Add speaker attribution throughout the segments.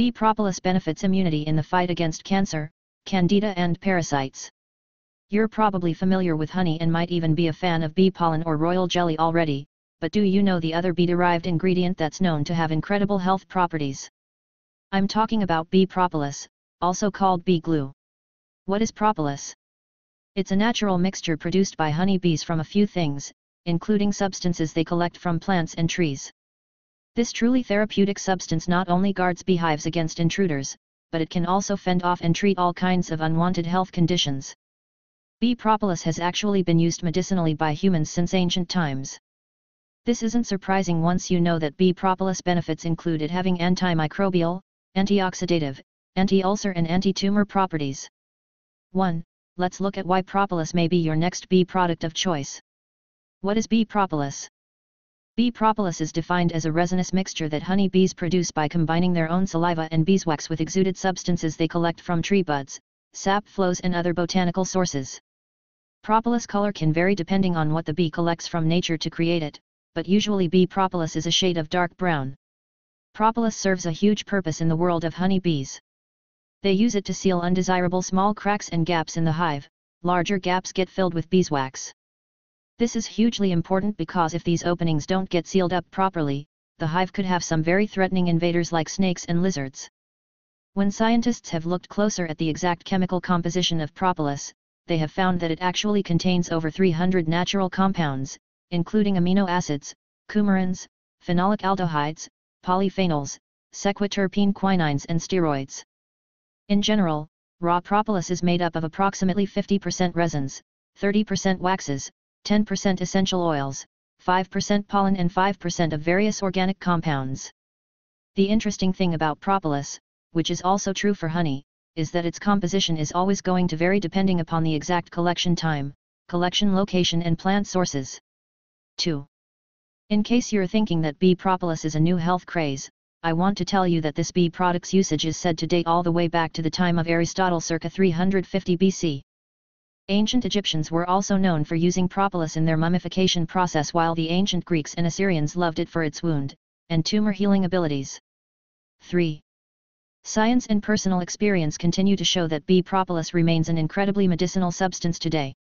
Speaker 1: Bee propolis benefits immunity in the fight against cancer, candida and parasites. You're probably familiar with honey and might even be a fan of bee pollen or royal jelly already, but do you know the other bee-derived ingredient that's known to have incredible health properties? I'm talking about bee propolis, also called bee glue. What is propolis? It's a natural mixture produced by honey bees from a few things, including substances they collect from plants and trees. This truly therapeutic substance not only guards beehives against intruders, but it can also fend off and treat all kinds of unwanted health conditions. Bee propolis has actually been used medicinally by humans since ancient times. This isn't surprising once you know that bee propolis benefits included having antimicrobial, antioxidative, anti-ulcer and anti-tumor properties. 1. Let's look at why propolis may be your next bee product of choice. What is bee propolis? Bee propolis is defined as a resinous mixture that honey bees produce by combining their own saliva and beeswax with exuded substances they collect from tree buds, sap flows and other botanical sources. Propolis color can vary depending on what the bee collects from nature to create it, but usually bee propolis is a shade of dark brown. Propolis serves a huge purpose in the world of honey bees. They use it to seal undesirable small cracks and gaps in the hive, larger gaps get filled with beeswax. This is hugely important because if these openings don't get sealed up properly, the hive could have some very threatening invaders like snakes and lizards. When scientists have looked closer at the exact chemical composition of propolis, they have found that it actually contains over 300 natural compounds, including amino acids, coumarins, phenolic aldehydes, polyphenols, sequiterpene quinines and steroids. In general, raw propolis is made up of approximately 50% resins, 30% waxes, 10% essential oils, 5% pollen and 5% of various organic compounds. The interesting thing about propolis, which is also true for honey, is that its composition is always going to vary depending upon the exact collection time, collection location and plant sources. 2. In case you're thinking that bee propolis is a new health craze, I want to tell you that this bee product's usage is said to date all the way back to the time of Aristotle circa 350 BC. Ancient Egyptians were also known for using propolis in their mummification process while the ancient Greeks and Assyrians loved it for its wound and tumor healing abilities. 3. Science and personal experience continue to show that bee propolis remains an incredibly medicinal substance today.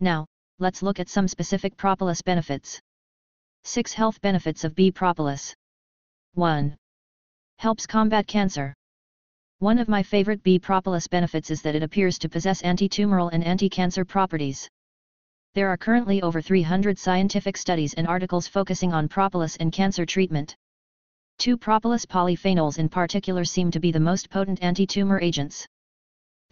Speaker 1: Now, let's look at some specific propolis benefits. 6 Health benefits of bee propolis 1. Helps combat cancer. One of my favorite bee propolis benefits is that it appears to possess anti-tumoral and anti-cancer properties. There are currently over 300 scientific studies and articles focusing on propolis and cancer treatment. Two propolis polyphenols in particular seem to be the most potent anti-tumor agents.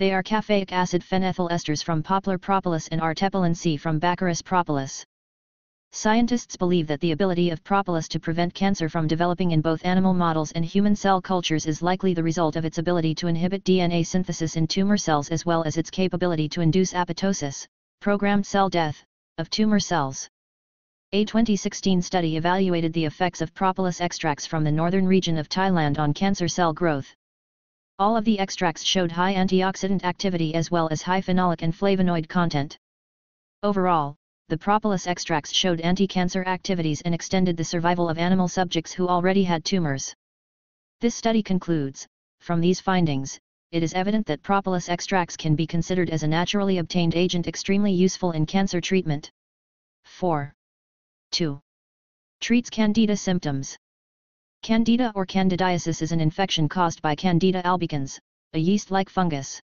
Speaker 1: They are caffeic acid phenethyl esters from poplar propolis and artepilin C from Baccharis propolis. Scientists believe that the ability of propolis to prevent cancer from developing in both animal models and human cell cultures is likely the result of its ability to inhibit DNA synthesis in tumor cells as well as its capability to induce apoptosis, programmed cell death, of tumor cells. A 2016 study evaluated the effects of propolis extracts from the northern region of Thailand on cancer cell growth. All of the extracts showed high antioxidant activity as well as high phenolic and flavonoid content. Overall, the propolis extracts showed anti-cancer activities and extended the survival of animal subjects who already had tumors. This study concludes, from these findings, it is evident that propolis extracts can be considered as a naturally obtained agent extremely useful in cancer treatment. 4. 2. Treats Candida symptoms. Candida or candidiasis is an infection caused by Candida albicans, a yeast-like fungus.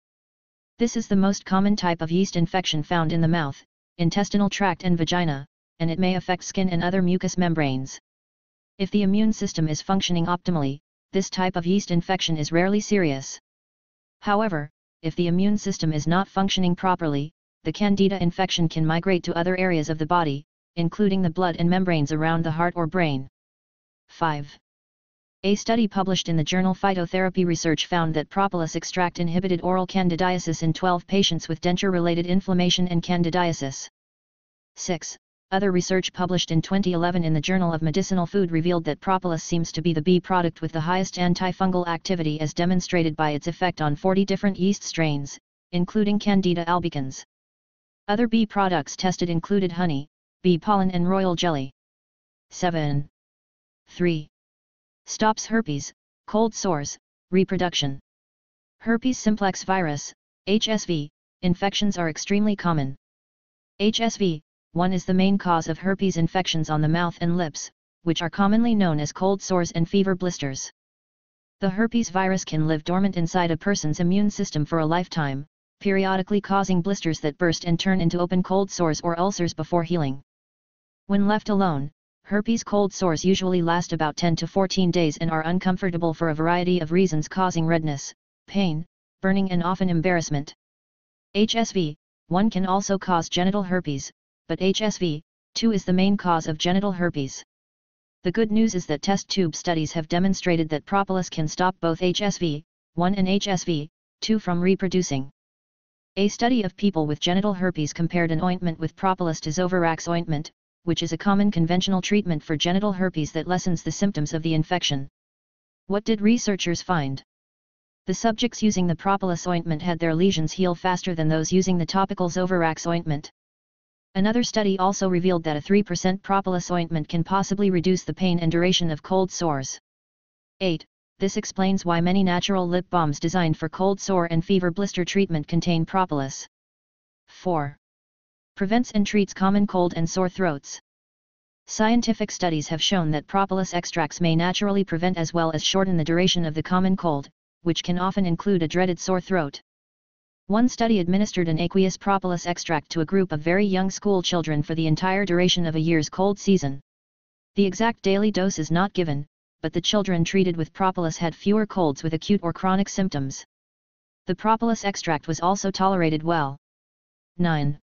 Speaker 1: This is the most common type of yeast infection found in the mouth, intestinal tract and vagina, and it may affect skin and other mucous membranes. If the immune system is functioning optimally, this type of yeast infection is rarely serious. However, if the immune system is not functioning properly, the candida infection can migrate to other areas of the body, including the blood and membranes around the heart or brain. 5. A study published in the journal Phytotherapy Research found that propolis extract inhibited oral candidiasis in 12 patients with denture-related inflammation and candidiasis. 6. Other research published in 2011 in the Journal of Medicinal Food revealed that propolis seems to be the bee product with the highest antifungal activity as demonstrated by its effect on 40 different yeast strains, including Candida albicans. Other bee products tested included honey, bee pollen and royal jelly. 7. 3 stops herpes, cold sores, Reproduction Herpes simplex virus, HSV, infections are extremely common. HSV, 1 is the main cause of herpes infections on the mouth and lips, which are commonly known as cold sores and fever blisters. The herpes virus can live dormant inside a person's immune system for a lifetime, periodically causing blisters that burst and turn into open cold sores or ulcers before healing. When left alone, herpes cold sores usually last about 10 to 14 days and are uncomfortable for a variety of reasons causing redness, pain, burning and often embarrassment. HSV, 1 can also cause genital herpes, but HSV, 2 is the main cause of genital herpes. The good news is that test tube studies have demonstrated that propolis can stop both HSV, 1 and HSV, 2 from reproducing. A study of people with genital herpes compared an ointment with propolis to Zovirax ointment, which is a common conventional treatment for genital herpes that lessens the symptoms of the infection. What did researchers find? The subjects using the propolis ointment had their lesions heal faster than those using the topical Zovirax ointment. Another study also revealed that a 3% propolis ointment can possibly reduce the pain and duration of cold sores. 8. This explains why many natural lip balms designed for cold sore and fever blister treatment contain propolis. 4 prevents and treats common cold and sore throats. Scientific studies have shown that propolis extracts may naturally prevent as well as shorten the duration of the common cold, which can often include a dreaded sore throat. One study administered an aqueous propolis extract to a group of very young school children for the entire duration of a year's cold season. The exact daily dose is not given, but the children treated with propolis had fewer colds with acute or chronic symptoms. The propolis extract was also tolerated well. 9.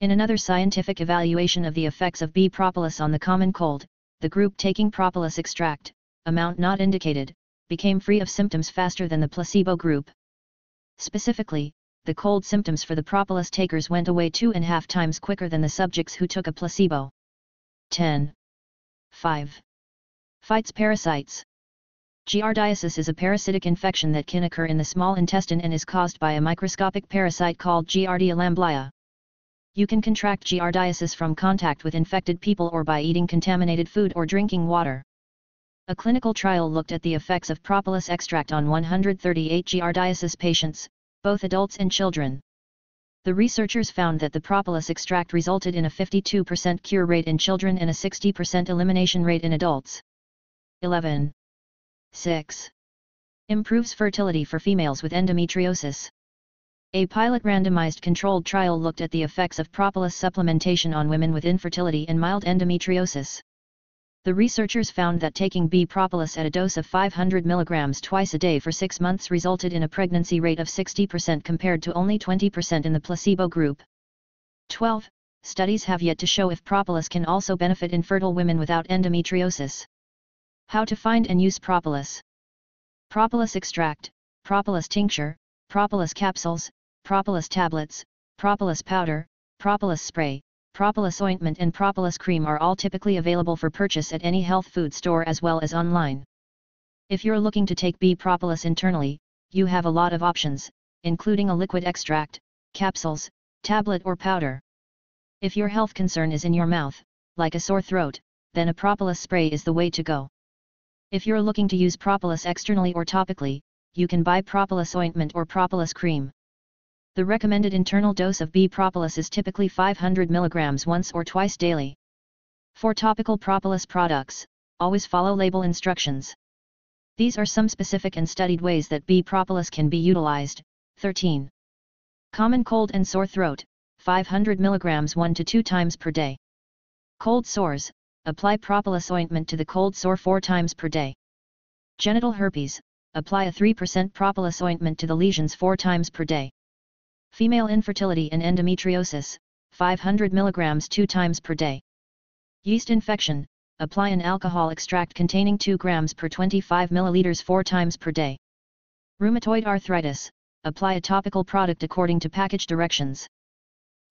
Speaker 1: In another scientific evaluation of the effects of bee propolis on the common cold, the group taking propolis extract, amount not indicated, became free of symptoms faster than the placebo group. Specifically, the cold symptoms for the propolis takers went away two and a half times quicker than the subjects who took a placebo. 10. 5. Fights parasites. Giardiasis is a parasitic infection that can occur in the small intestine and is caused by a microscopic parasite called Giardia lamblia. You can contract giardiasis from contact with infected people or by eating contaminated food or drinking water. A clinical trial looked at the effects of propolis extract on 138 giardiasis patients, both adults and children. The researchers found that the propolis extract resulted in a 52% cure rate in children and a 60% elimination rate in adults. 11. 6. Improves fertility for females with endometriosis. A pilot randomized controlled trial looked at the effects of propolis supplementation on women with infertility and mild endometriosis. The researchers found that taking bee propolis at a dose of 500 mg twice a day for six months resulted in a pregnancy rate of 60% compared to only 20% in the placebo group. 12. Studies have yet to show if propolis can also benefit infertile women without endometriosis. How to find and use propolis Propolis extract, propolis tincture, propolis capsules, propolis tablets, propolis powder, propolis spray, propolis ointment and propolis cream are all typically available for purchase at any health food store as well as online. If you're looking to take bee propolis internally, you have a lot of options, including a liquid extract, capsules, tablet or powder. If your health concern is in your mouth, like a sore throat, then a propolis spray is the way to go. If you're looking to use propolis externally or topically, you can buy propolis ointment or propolis cream. The recommended internal dose of bee propolis is typically 500 mg once or twice daily. For topical propolis products, always follow label instructions. These are some specific and studied ways that bee propolis can be utilized. 13. Common cold and sore throat, 500 mg 1 to 2 times per day. Cold sores, apply propolis ointment to the cold sore 4 times per day. Genital herpes, apply a 3% propolis ointment to the lesions 4 times per day. Female infertility and endometriosis, 500 mg 2 times per day. Yeast infection, apply an alcohol extract containing 2 grams per 25 milliliters 4 times per day. Rheumatoid arthritis, apply a topical product according to package directions.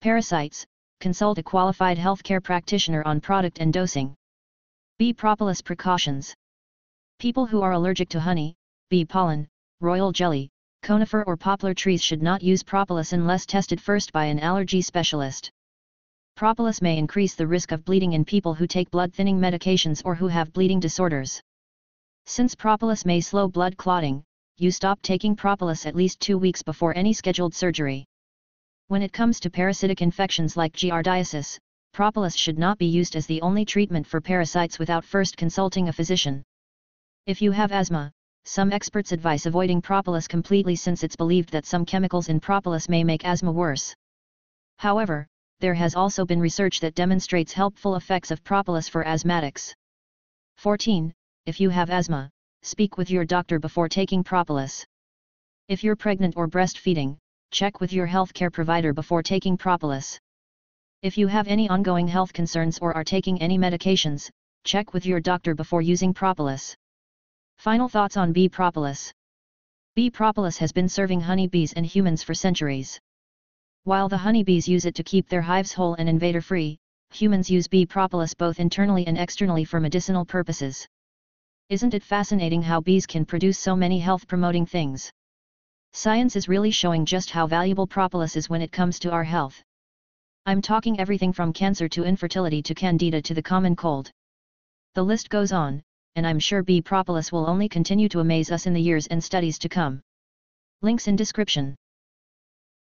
Speaker 1: Parasites, consult a qualified healthcare practitioner on product and dosing. Bee propolis precautions. People who are allergic to honey, bee pollen, royal jelly, conifer or poplar trees should not use propolis unless tested first by an allergy specialist. Propolis may increase the risk of bleeding in people who take blood thinning medications or who have bleeding disorders. Since propolis may slow blood clotting, you stop taking propolis at least two weeks before any scheduled surgery. When it comes to parasitic infections like giardiasis, propolis should not be used as the only treatment for parasites without first consulting a physician. If you have asthma, some experts advise avoiding propolis completely since it's believed that some chemicals in propolis may make asthma worse. However, there has also been research that demonstrates helpful effects of propolis for asthmatics. 14. If you have asthma, speak with your doctor before taking propolis. If you're pregnant or breastfeeding, check with your healthcare provider before taking propolis. If you have any ongoing health concerns or are taking any medications, check with your doctor before using propolis. Final thoughts on bee propolis. Bee propolis has been serving honeybees and humans for centuries. While the honeybees use it to keep their hives whole and invader-free, humans use bee propolis both internally and externally for medicinal purposes. Isn't it fascinating how bees can produce so many health-promoting things? Science is really showing just how valuable propolis is when it comes to our health. I'm talking everything from cancer to infertility to candida to the common cold. The list goes on, and I'm sure bee propolis will only continue to amaze us in the years and studies to come. Links in description.